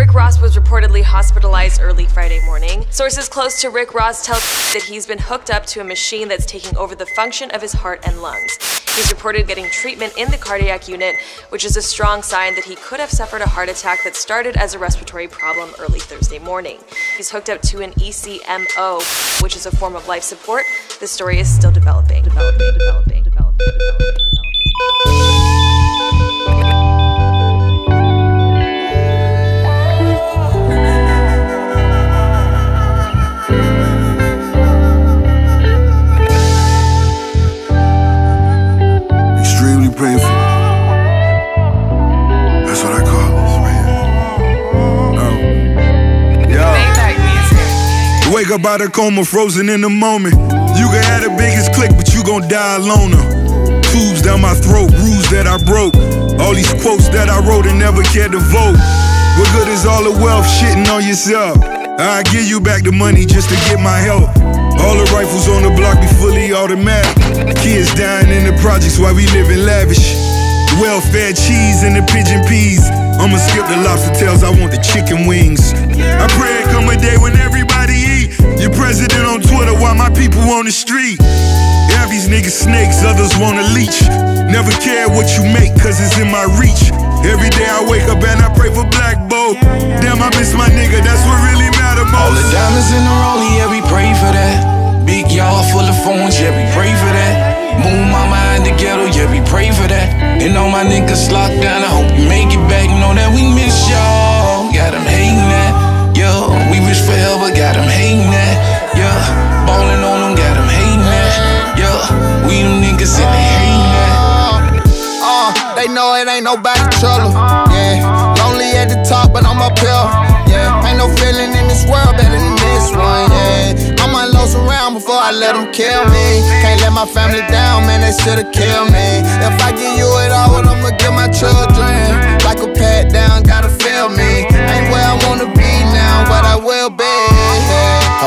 Rick Ross was reportedly hospitalized early Friday morning. Sources close to Rick Ross tell that he's been hooked up to a machine that's taking over the function of his heart and lungs. He's reported getting treatment in the cardiac unit, which is a strong sign that he could have suffered a heart attack that started as a respiratory problem early Thursday morning. He's hooked up to an ECMO, which is a form of life support. The story is still developing. Developing, developing, developing, Wake up out of coma, frozen in the moment. You can have the biggest click, but you gon' die alone. Uh, tubes down my throat, bruise that I broke. All these quotes that I wrote and never cared to vote. What good is all the wealth shitting on yourself? I give you back the money just to get my help. All the rifles on the block be fully automatic. Kids dying in the projects while we live in lavish. Welfare cheese and the pigeon peas. I'ma skip the lobster tails, I want the chicken wings. I pray it come a day when everybody. Your president on Twitter while my people on the street. Yeah, these niggas snakes, others wanna leech. Never care what you make, cause it's in my reach. Every day I wake up and I pray for Black Bo. Damn, I miss my nigga, that's what really matter most. All the diamonds in the rollie, yeah, we pray for that. Big yard full of phones, yeah, we pray for that. Move mama in the ghetto, yeah, we pray for that. And all my niggas locked down, I hope you make it back. Know that we miss y'all. Got them hating that. We wish forever, got them hating that, yeah. Ballin' on them, got them hating that, yeah. We them niggas and they hating that. Uh, they know it ain't nobody trouble, yeah. Lonely at the top, but I'm up here, yeah. Ain't no feeling in this world better than this one, yeah. I'ma lose around before I let them kill me. Can't let my family down, man, they should've killed me. If I give you it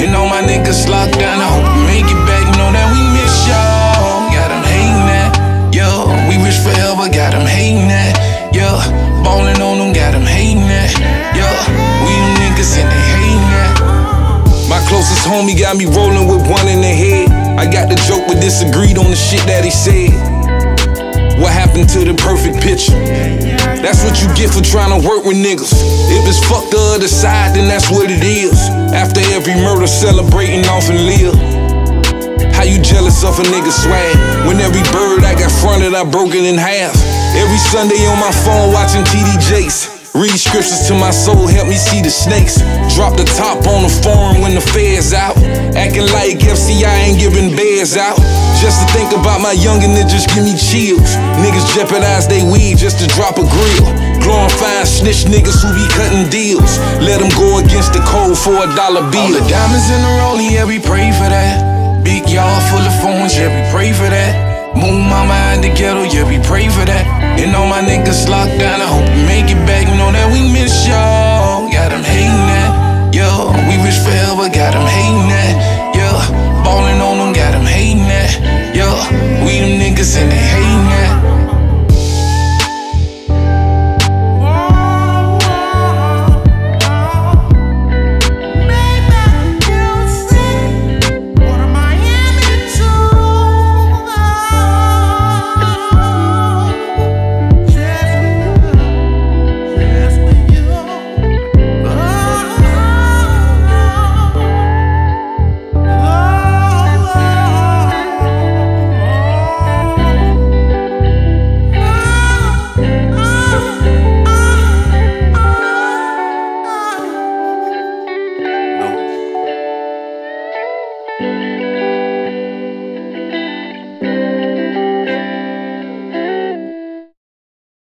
And all my niggas locked down, I hope we make it back. Know that we miss y'all. Got them hating that, yo. We wish forever, got them hating that, yo. Ballin' on them, got them hating that, yo. We them niggas and they hating that. My closest homie got me rolling with one in the head. I got the joke, but disagreed on the shit that he said. What happened to the perfect picture? That's what you get for trying to work with niggas. If it's fuck the other side, then that's what it is. After every murder, celebrating off and live. How you jealous of a nigga swag? When every bird I got fronted, I broke it in half. Every Sunday on my phone watching TD Jakes. Read scriptures to my soul, help me see the snakes. Drop the top on the forum when the fair's out. Acting like FCI ain't giving bears out. Just to think about my youngin' it just give me chills. Niggas jeopardize they weed just to drop a grill. Glorifying snitch niggas who be cutting deals. Let them go against the code for a dollar bill. All the diamonds in the rollie, yeah, we pray for that. Big yard full of phones, yeah, we pray for that. Move mama in the ghetto, yeah, we pray for that. And all my niggas locked down, I hope we make it back.